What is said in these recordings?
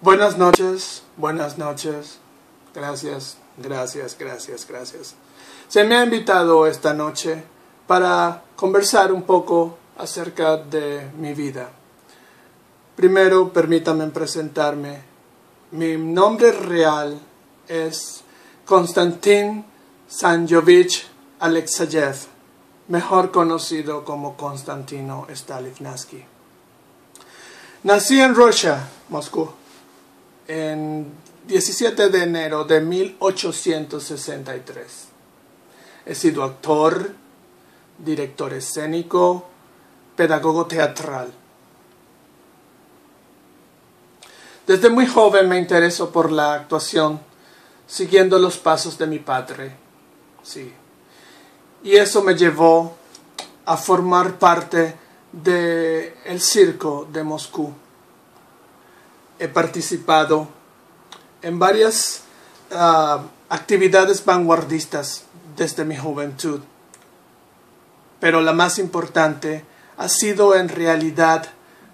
Buenas noches, buenas noches. Gracias, gracias, gracias, gracias. Se me ha invitado esta noche para conversar un poco acerca de mi vida. Primero, permítanme presentarme. Mi nombre real es Konstantin Sanjovich Alexayev, mejor conocido como Konstantino Stalinski. Nací en Rusia, Moscú, en 17 de enero de 1863. He sido actor, director escénico, pedagogo teatral. Desde muy joven me interesó por la actuación, siguiendo los pasos de mi padre. Sí. Y eso me llevó a formar parte del el circo de Moscú. He participado en varias ah, actividades vanguardistas desde mi juventud, pero la más importante ha sido en realidad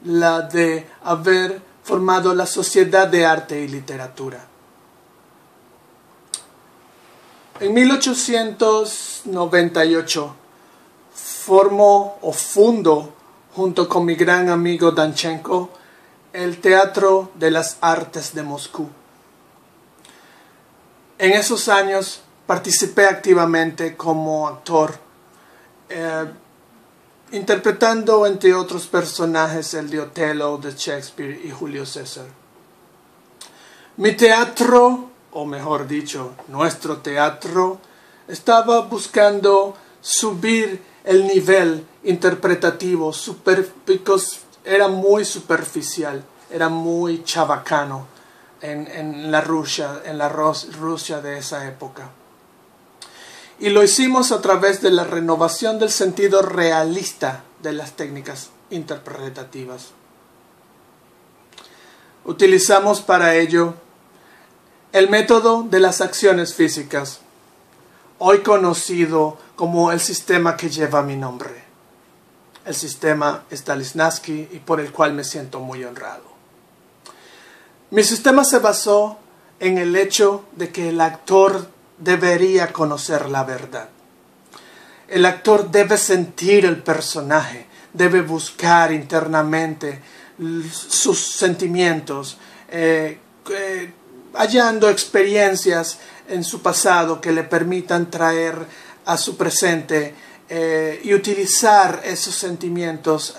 la de haber formado la Sociedad de Arte y Literatura. En 1898 formo o fundo junto con mi gran amigo Danchenko el Teatro de las Artes de Moscú. En esos años participé activamente como actor, eh, interpretando entre otros personajes el de Otelo de Shakespeare y Julio César. Mi teatro, o mejor dicho, nuestro teatro, estaba buscando subir el nivel interpretativo, super, era muy superficial, era muy chabacano en, la Rusia, en la Rusia de esa época. Y lo hicimos a través de la renovación del sentido realista de las técnicas interpretativas. Utilizamos para ello el método de las acciones físicas, hoy conocido como el sistema que lleva mi nombre, el sistema Stanislavski y por el cual me siento muy honrado. Mi sistema se basó en el hecho de que el actor debería conocer la verdad. El actor debe sentir el personaje, debe buscar internamente sus sentimientos, eh, eh, hallando experiencias en su pasado que le permitan traer a su presente eh, y utilizar esos sentimientos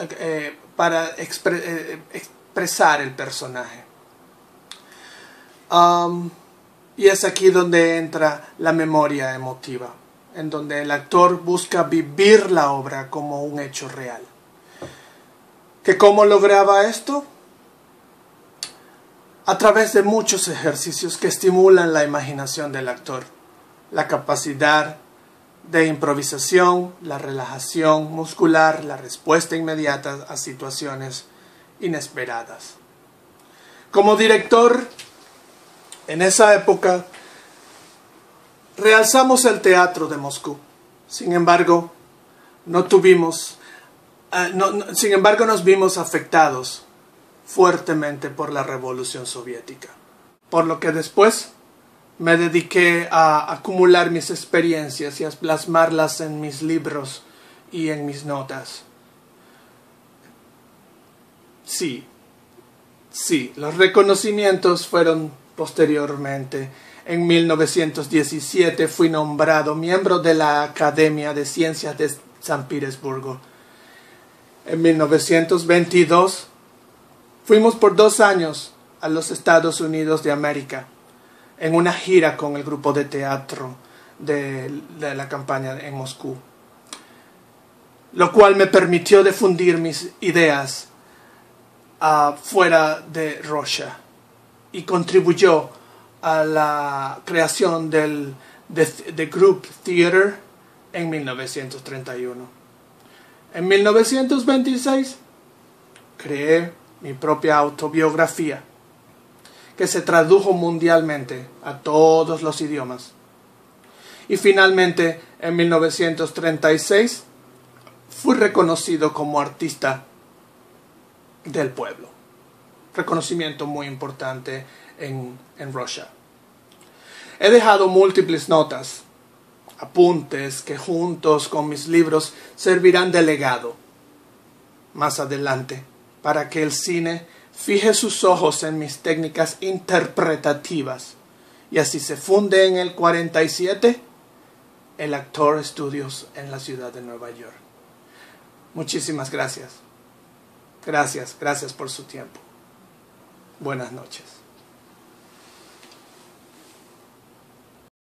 para expresar el personaje y es aquí donde entra la memoria emotiva, en donde el actor busca vivir la obra como un hecho real. ¿Que cómo lograba esto? A través de muchos ejercicios que estimulan la imaginación del actor, la capacidad de improvisación, la relajación muscular, la respuesta inmediata a situaciones inesperadas. Como director, en esa época realzamos el teatro de Moscú. Sin embargo, no tuvimos, eh, sin embargo nos vimos afectados fuertemente por la revolución soviética. Por lo que después me dediqué a acumular mis experiencias y a plasmarlas en mis libros y en mis notas. Sí, sí, los reconocimientos fueron Posteriormente, en 1917 fui nombrado miembro de la Academia de Ciencias de San Petersburgo. En 1922 fuimos por dos años a los Estados Unidos de América en una gira con el grupo de teatro de, la campaña en Moscú, lo cual me permitió difundir mis ideas ah, fuera de Rusia y contribuyó a la creación del Group Theater en 1931. En 1926 creé mi propia autobiografía que se tradujo mundialmente a todos los idiomas. Y finalmente, en 1936, fui reconocido como artista del pueblo. reconocimiento muy importante en, en Russia. He dejado múltiples notas, apuntes que juntos con mis libros servirán de legado más adelante para que el cine fije sus ojos en mis técnicas interpretativas y así se funde en el 47 el Actor Studios en la ciudad de Nueva York. Muchísimas gracias. Gracias, gracias por su tiempo. Buenas noches.